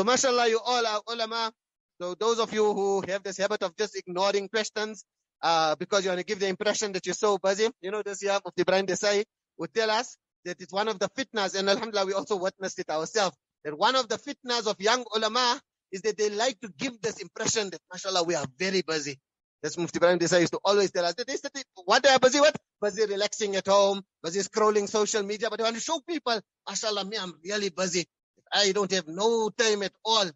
So mashallah, you all are ulama. So those of you who have this habit of just ignoring questions, uh, because you want to give the impression that you're so busy, you know, this year of the Brian Desai would tell us that it's one of the fitnas, and alhamdulillah, we also witnessed it ourselves, that one of the fitnas of young ulama is that they like to give this impression that, mashallah, we are very busy. That's Mufti Ibrahim Desai used to always tell us that they said, what are busy with? Busy relaxing at home, busy scrolling social media, but they want to show people, mashallah, me, I'm really busy. I don't have no time at all.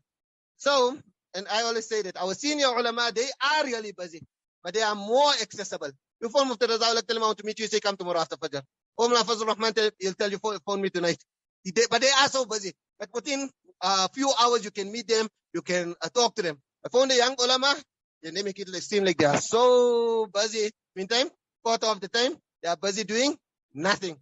So, and I always say that our senior ulama, they are really busy, but they are more accessible. You phone Mufti Raza, tell him I want to meet you, say come tomorrow after Fajr. Om Fazl Rahman, he'll tell you, phone me tonight. But they are so busy. But within a few hours, you can meet them, you can uh, talk to them. I found the young ulama, they make it seem like they are so busy. Meantime, quarter of the time, they are busy doing nothing.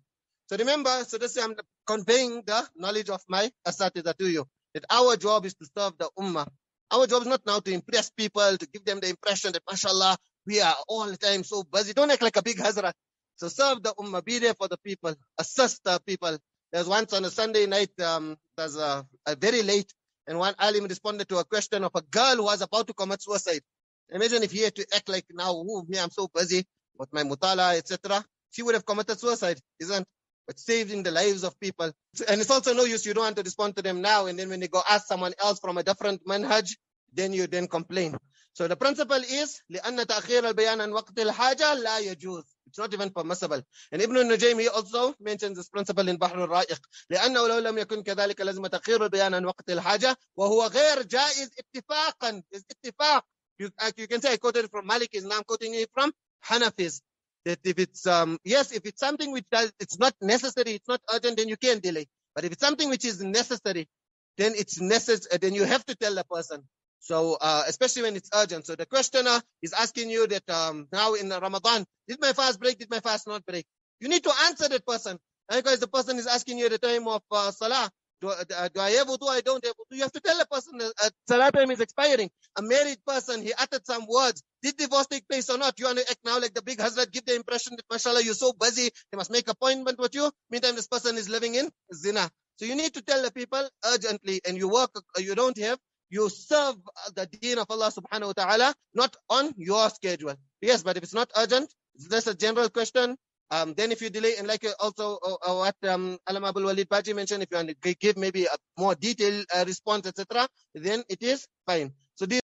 So remember, so this I'm conveying the knowledge of my asatida to you. That our job is to serve the ummah. Our job is not now to impress people, to give them the impression that mashallah, we are all the time so busy. Don't act like a big hazrat. So serve the ummah, be there for the people, assist the people. There's once on a Sunday night, um, there's a, a very late, and one alim responded to a question of a girl who was about to commit suicide. Imagine if he had to act like now, oh, me, I'm so busy with my mutala, etc. She would have committed suicide, isn't? but saving the lives of people. And it's also no use. You don't want to respond to them now. And then when they go ask someone else from a different manhaj, then you then complain. So the principle is لأن تأخير البيان وقت الحاجة لا يجوز. It's not even permissible. And Ibn Nujaym he also mentions this principle in Bahr al-Ra'iq. لأنه لو لم يكن كذلك لزم تأخير البيان وقت الحاجة وهو غير جائز اتفاقا. It's اتفاق. You, you can say I quoted it from Malik, now I'm quoting it from Hanafis. That if it's, um, yes, if it's something which does, it's not necessary, it's not urgent, then you can delay. But if it's something which is necessary, then it's necessary, then you have to tell the person. So, uh, especially when it's urgent. So the questioner is asking you that, um, now in Ramadan, did my fast break? Did my fast not break? You need to answer that person. Because the person is asking you at the time of uh, Salah, do, uh, do I have wudu? I don't have wudu. You have to tell a person that uh, time is expiring. A married person, he uttered some words. Did divorce take place or not? You want to act now like the big Hazrat, give the impression that mashallah, you're so busy, they must make appointment with you. Meantime, this person is living in zina. So you need to tell the people urgently and you work, uh, you don't have, you serve the deen of Allah subhanahu wa ta'ala, not on your schedule. Yes, but if it's not urgent, just a general question, um, then if you delay, and like also uh, uh, what um, Alam Abul Walid Baji mentioned, if you want to give maybe a more detailed uh, response, etc., then it is fine. So